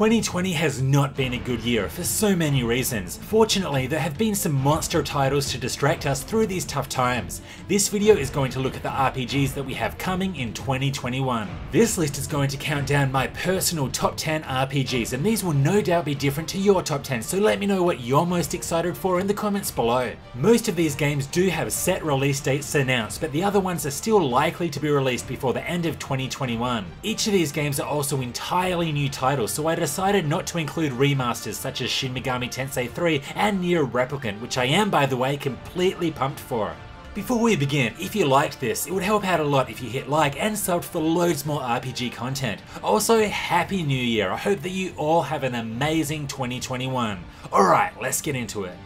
2020 has not been a good year for so many reasons. Fortunately, there have been some monster titles to distract us through these tough times. This video is going to look at the RPGs that we have coming in 2021. This list is going to count down my personal top 10 RPGs and these will no doubt be different to your top 10 so let me know what you're most excited for in the comments below. Most of these games do have set release dates announced but the other ones are still likely to be released before the end of 2021. Each of these games are also entirely new titles so I decided not to include remasters such as Shin Megami Tensei 3 and NieR Replicant, which I am by the way completely pumped for. Before we begin, if you liked this, it would help out a lot if you hit like and subbed for loads more RPG content. Also, Happy New Year, I hope that you all have an amazing 2021. Alright, let's get into it.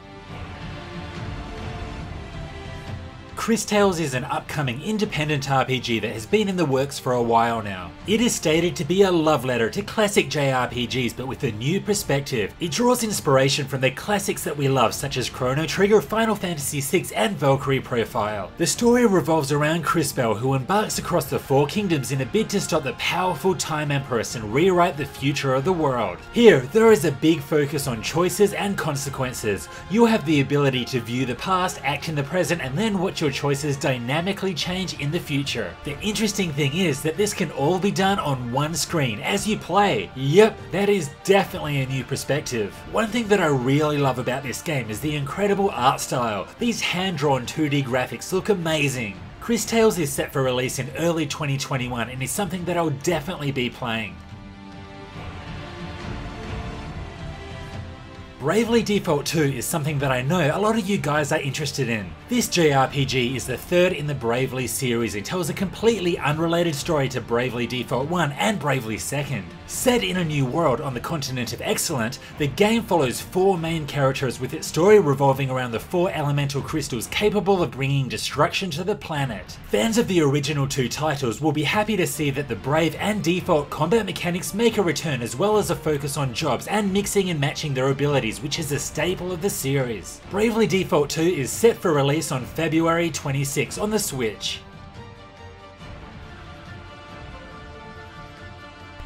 Cris Tales is an upcoming independent RPG that has been in the works for a while now. It is stated to be a love letter to classic JRPGs but with a new perspective. It draws inspiration from the classics that we love such as Chrono Trigger, Final Fantasy VI and Valkyrie Profile. The story revolves around Crisbell who embarks across the Four Kingdoms in a bid to stop the powerful Time Empress and rewrite the future of the world. Here, there is a big focus on choices and consequences. You have the ability to view the past, act in the present and then watch choices dynamically change in the future. The interesting thing is that this can all be done on one screen as you play. Yep, that is definitely a new perspective. One thing that I really love about this game is the incredible art style. These hand-drawn 2D graphics look amazing. Cris Tales is set for release in early 2021 and is something that I'll definitely be playing. Bravely Default 2 is something that I know a lot of you guys are interested in. This JRPG is the third in the Bravely series and tells a completely unrelated story to Bravely Default 1 and Bravely 2nd. Set in a new world on the continent of Excillant, the game follows four main characters with its story revolving around the four elemental crystals capable of bringing destruction to the planet. Fans of the original two titles will be happy to see that the Brave and Default combat mechanics make a return as well as a focus on jobs and mixing and matching their abilities which is a staple of the series. Bravely Default 2 is set for release on February 26 on the Switch.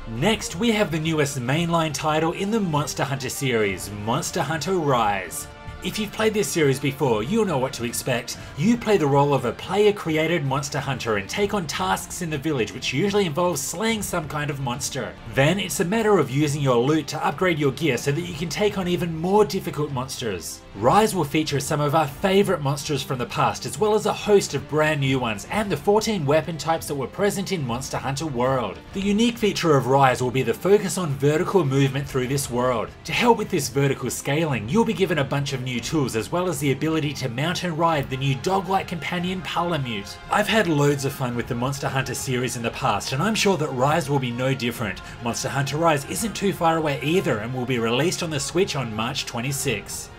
Next, we have the newest mainline title in the Monster Hunter series, Monster Hunter Rise. If you've played this series before, you'll know what to expect. You play the role of a player-created monster hunter and take on tasks in the village which usually involves slaying some kind of monster. Then it's a matter of using your loot to upgrade your gear so that you can take on even more difficult monsters. Rise will feature some of our favourite monsters from the past as well as a host of brand new ones and the 14 weapon types that were present in Monster Hunter World. The unique feature of Rise will be the focus on vertical movement through this world. To help with this vertical scaling, you'll be given a bunch of new tools as well as the ability to mount and ride the new dog-like companion Palamute. I've had loads of fun with the Monster Hunter series in the past and I'm sure that Rise will be no different. Monster Hunter Rise isn't too far away either and will be released on the Switch on March 26.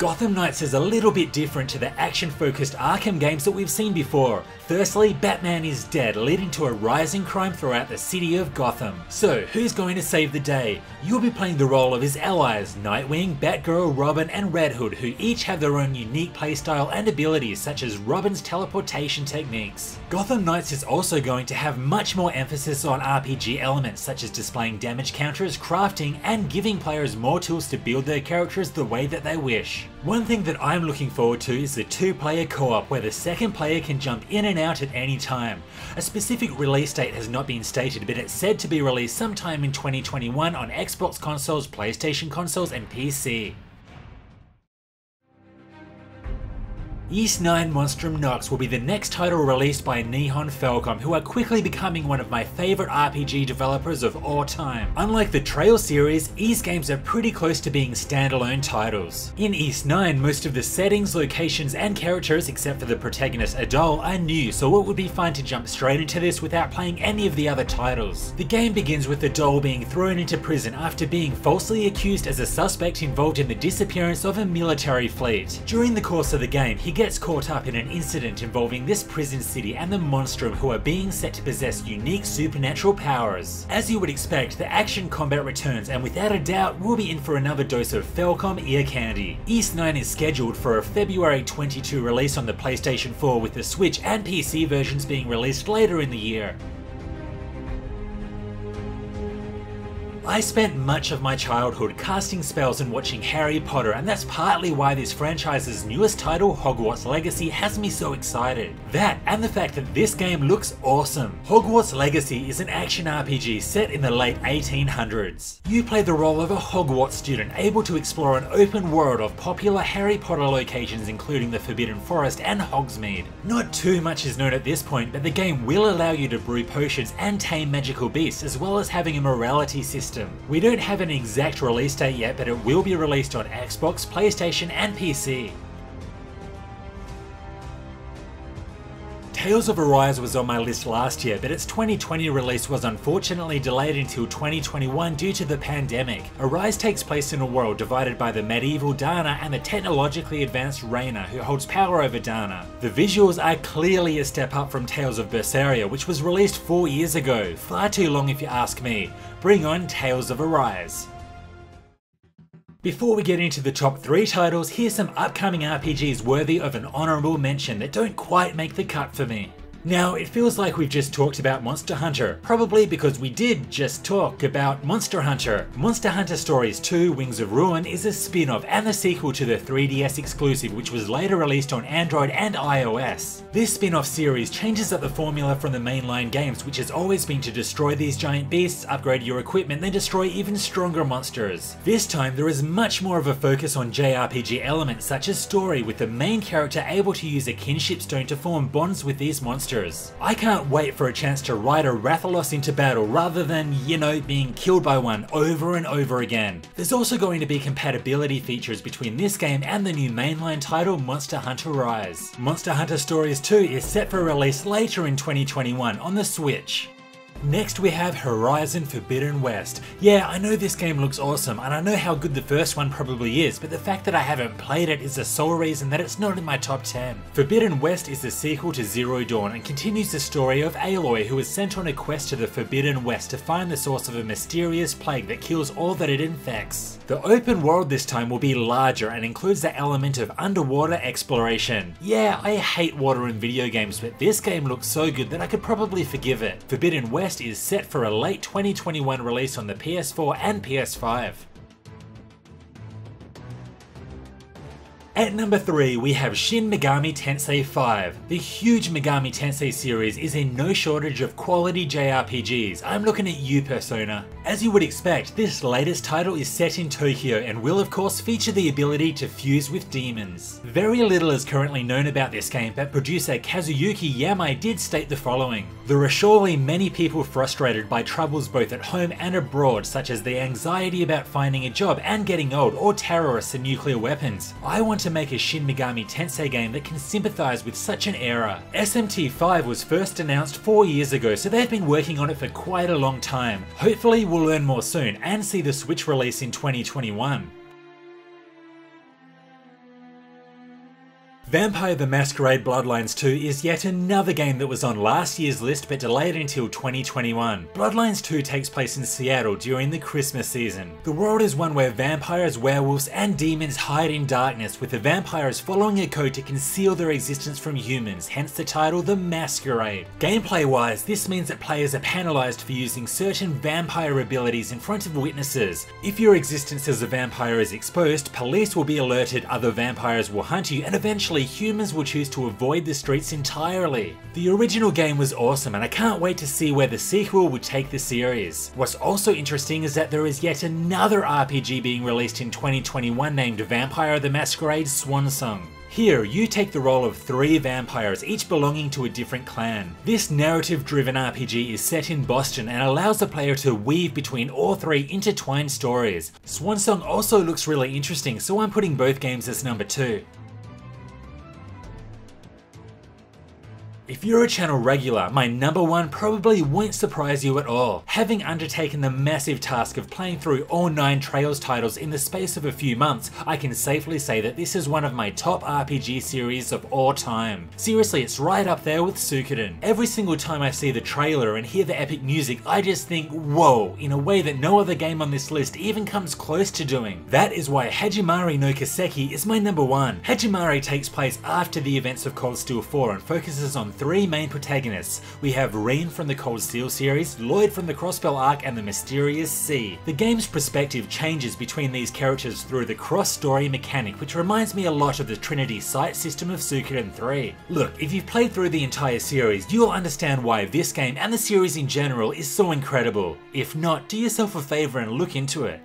Gotham Knights is a little bit different to the action-focused Arkham games that we've seen before. Firstly, Batman is dead, leading to a rising crime throughout the city of Gotham. So, who's going to save the day? You'll be playing the role of his allies, Nightwing, Batgirl, Robin, and Red Hood, who each have their own unique playstyle and abilities, such as Robin's teleportation techniques. Gotham Knights is also going to have much more emphasis on RPG elements, such as displaying damage counters, crafting, and giving players more tools to build their characters the way that they wish. One thing that I'm looking forward to is the two player co-op where the second player can jump in and out at any time. A specific release date has not been stated but it's said to be released sometime in 2021 on Xbox consoles, PlayStation consoles and PC. Ys 9 Monstrum Nox will be the next title released by Nihon Falcom, who are quickly becoming one of my favourite RPG developers of all time. Unlike the Trail series, Ys games are pretty close to being standalone titles. In Ys 9, most of the settings, locations, and characters, except for the protagonist Adol, are new, so it would be fine to jump straight into this without playing any of the other titles. The game begins with Adol being thrown into prison after being falsely accused as a suspect involved in the disappearance of a military fleet. During the course of the game, he gets caught up in an incident involving this prison city and the Monstrum who are being set to possess unique supernatural powers. As you would expect, the action combat returns and without a doubt we'll be in for another dose of Falcom ear candy. Ys 9 is scheduled for a February 22 release on the PlayStation 4 with the Switch and PC versions being released later in the year. I spent much of my childhood casting spells and watching Harry Potter, and that's partly why this franchise's newest title, Hogwarts Legacy, has me so excited. That, and the fact that this game looks awesome. Hogwarts Legacy is an action RPG set in the late 1800s. You play the role of a Hogwarts student able to explore an open world of popular Harry Potter locations including the Forbidden Forest and Hogsmeade. Not too much is known at this point, but the game will allow you to brew potions and tame magical beasts, as well as having a morality system. We don't have an exact release date yet, but it will be released on Xbox, PlayStation, and PC. Tales of Arise was on my list last year, but its 2020 release was unfortunately delayed until 2021 due to the pandemic. Arise takes place in a world divided by the medieval Dahna and the technologically advanced Rena, who holds power over Dahna. The visuals are clearly a step up from Tales of Berseria, which was released 4 years ago, far too long if you ask me. Bring on Tales of Arise. Before we get into the top 3 titles, here's some upcoming RPGs worthy of an honourable mention that don't quite make the cut for me. Now, it feels like we've just talked about Monster Hunter, probably because we did just talk about Monster Hunter. Monster Hunter Stories 2 Wings of Ruin is a spin-off and the sequel to the 3DS exclusive which was later released on Android and iOS. This spin-off series changes up the formula from the mainline games which has always been to destroy these giant beasts, upgrade your equipment, then destroy even stronger monsters. This time there is much more of a focus on JRPG elements such as story with the main character able to use a kinship stone to form bonds with these monsters monsters. I can't wait for a chance to ride a Rathalos into battle rather than, you know, being killed by one over and over again. There's also going to be compatibility features between this game and the new mainline title Monster Hunter Rise. Monster Hunter Stories 2 is set for release later in 2021 on the Switch. Next we have Horizon Forbidden West. Yeah, I know this game looks awesome, and I know how good the first one probably is, but the fact that I haven't played it is the sole reason that it's not in my top 10. Forbidden West is the sequel to Zero Dawn and continues the story of Aloy who is sent on a quest to the Forbidden West to find the source of a mysterious plague that kills all that it infects. The open world this time will be larger and includes the element of underwater exploration. Yeah, I hate water in video games, but this game looks so good that I could probably forgive it. Forbidden West is set for a late 2021 release on the PS4 and PS5. At number 3 we have Shin Megami Tensei 5. The huge Megami Tensei series is in no shortage of quality JRPGs. I'm looking at you Persona. As you would expect, this latest title is set in Tokyo and will of course feature the ability to fuse with demons. Very little is currently known about this game, but producer Kazuyuki Yamai did state the following. There are surely many people frustrated by troubles both at home and abroad, such as the anxiety about finding a job and getting old, or terrorists and nuclear weapons. I want to make a Shin Megami Tensei game that can sympathise with such an era. SMT5 was first announced 4 years ago, so they've been working on it for quite a long time. Hopefully we'll learn more soon and see the Switch release in 2021. Vampire the Masquerade Bloodlines 2 is yet another game that was on last year's list but delayed until 2021. Bloodlines 2 takes place in Seattle during the Christmas season. The world is one where vampires, werewolves, and demons hide in darkness, with the vampires following a code to conceal their existence from humans, hence the title The Masquerade. Gameplay wise, this means that players are penalised for using certain vampire abilities in front of witnesses. If your existence as a vampire is exposed, police will be alerted, other vampires will hunt you, and eventually humans will choose to avoid the streets entirely. The original game was awesome and I can't wait to see where the sequel would take the series. What's also interesting is that there is yet another RPG being released in 2021 named Vampire the Masquerade Swansong. Here, you take the role of three vampires, each belonging to a different clan. This narrative-driven RPG is set in Boston and allows the player to weave between all three intertwined stories. Swansong also looks really interesting, so I'm putting both games as number 2. If you're a channel regular, my number one probably won't surprise you at all. Having undertaken the massive task of playing through all 9 Trails titles in the space of a few months, I can safely say that this is one of my top RPG series of all time. Seriously, it's right up there with Suikoden. Every single time I see the trailer and hear the epic music, I just think, whoa, in a way that no other game on this list even comes close to doing. That is why Hajimari no Kiseki is my number one. Hajimari takes place after the events of Cold Steel 4 and focuses on three main protagonists. We have Rean from the Cold Steel series, Lloyd from the Crossbell arc, and the Mysterious C. The game's perspective changes between these characters through the cross-story mechanic, which reminds me a lot of the Trinity Sight system of Suikoden 3. Look, if you've played through the entire series, you'll understand why this game and the series in general is so incredible. If not, do yourself a favour and look into it.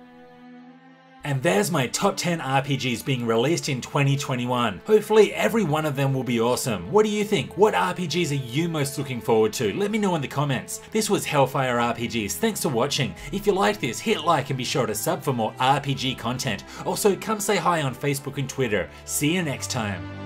And there's my top 10 RPGs being released in 2021. Hopefully every one of them will be awesome. What do you think? What RPGs are you most looking forward to? Let me know in the comments. This was Hellfire RPGs. Thanks for watching. If you liked this, hit like and be sure to sub for more RPG content. Also, come say hi on Facebook and Twitter. See you next time.